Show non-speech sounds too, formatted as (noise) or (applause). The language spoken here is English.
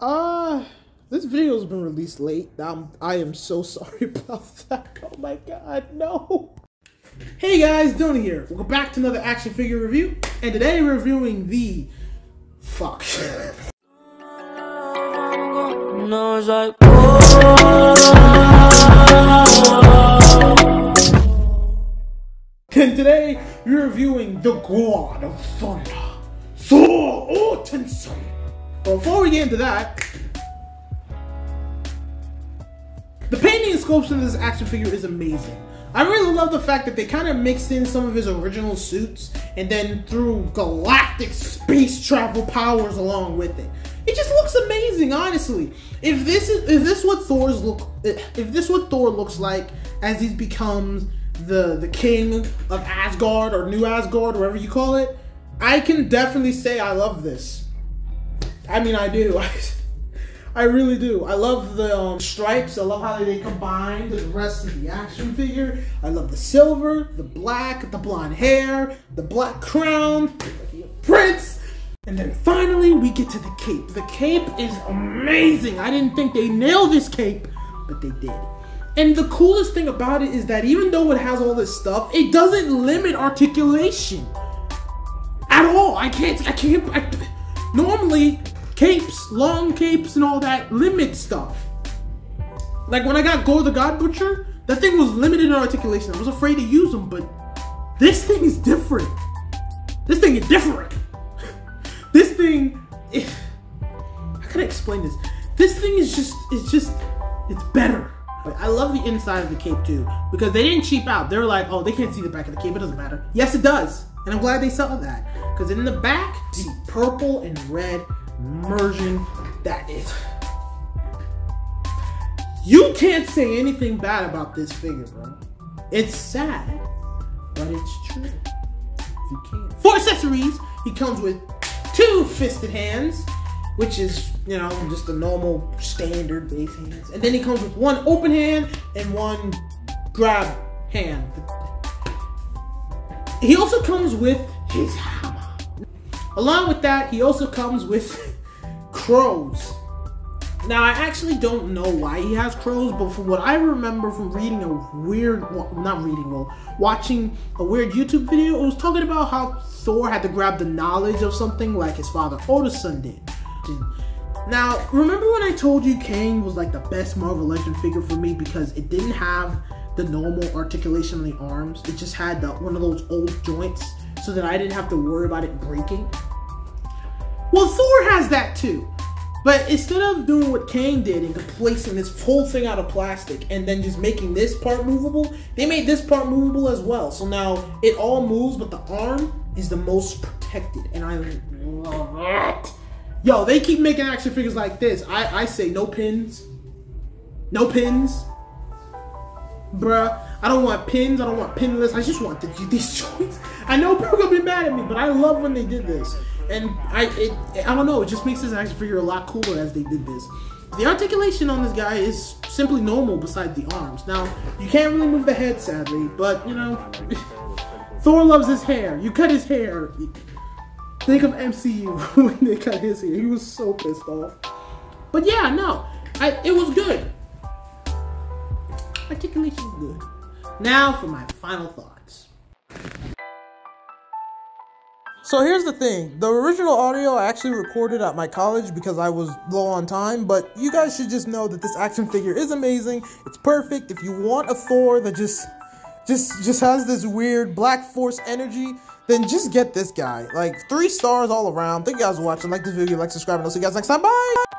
Uh, this video has been released late. I'm, I am so (laughs) sorry about that. Oh my god, no. Hey guys, Donny here. Welcome back to another action figure review. And today we're reviewing the... Fuck. (laughs) And today we're reviewing the God of Thunder, Thor Odinson. But before we get into that, the painting and sculpture of this action figure is amazing. I really love the fact that they kind of mixed in some of his original suits and then threw galactic space travel powers along with it. It just looks amazing, honestly. If this is if this what Thor's look if this what Thor looks like as he becomes the the king of Asgard or New Asgard, whatever you call it, I can definitely say I love this. I mean, I do. (laughs) I really do. I love the um, stripes. I love how they combine the rest of the action figure. I love the silver, the black, the blonde hair, the black crown, prince. And then finally, we get to the cape. The cape is amazing. I didn't think they nailed this cape, but they did. And the coolest thing about it is that even though it has all this stuff, it doesn't limit articulation at all. I can't. I can't. I, normally, capes, long capes, and all that limit stuff. Like when I got Gorr the God Butcher, that thing was limited in articulation. I was afraid to use them, but this thing is different. This thing is different. (laughs) This thing, if, how can I explain this? This thing is just, it's just, it's better. I love the inside of the cape too because they didn't cheap out. They were like, oh, they can't see the back of the cape. It doesn't matter. Yes, it does. And I'm glad they saw that because in the back, the purple and red merging, that is. You can't say anything bad about this figure, bro. It's sad, but it's true. You can't. For accessories, he comes with two fisted hands, which is, you know, just a normal standard base hands. And then he comes with one open hand and one grab hand. He also comes with his. Along with that, he also comes with crows. Now, I actually don't know why he has crows, but from what I remember from reading a weird, well, not reading, well, watching a weird YouTube video, it was talking about how Thor had to grab the knowledge of something like his father Odinson did. Now, remember when I told you Kang was like the best Marvel Legend figure for me because it didn't have the normal articulation on the arms. It just had the, one of those old joints so that I didn't have to worry about it breaking. Well, Thor has that too. But instead of doing what Kang did and placing this whole thing out of plastic and then just making this part movable, they made this part movable as well. So now it all moves, but the arm is the most protected. And I love it. Yo, they keep making action figures like this. I, I say no pins. No pins. Bruh, I don't want pins. I don't want pinless. I just want the, these (laughs) joints. I know people are gonna be mad at me, but I love when they did this and I it, I don't know, it just makes this action figure a lot cooler as they did this. The articulation on this guy is simply normal beside the arms. Now, you can't really move the head sadly, but you know, (laughs) Thor loves his hair. You cut his hair. Think of MCU (laughs) when they cut his hair. He was so pissed off. But yeah, no, I, it was good. Articulation is good. Now for my final thoughts. So here's the thing. The original audio I actually recorded at my college because I was low on time, but you guys should just know that this action figure is amazing. It's perfect. If you want a Thor that just just just has this weird black force energy, then just get this guy. Like three stars all around. Thank you guys for watching. Like this video, like, subscribe, and I'll see you guys next time. Bye!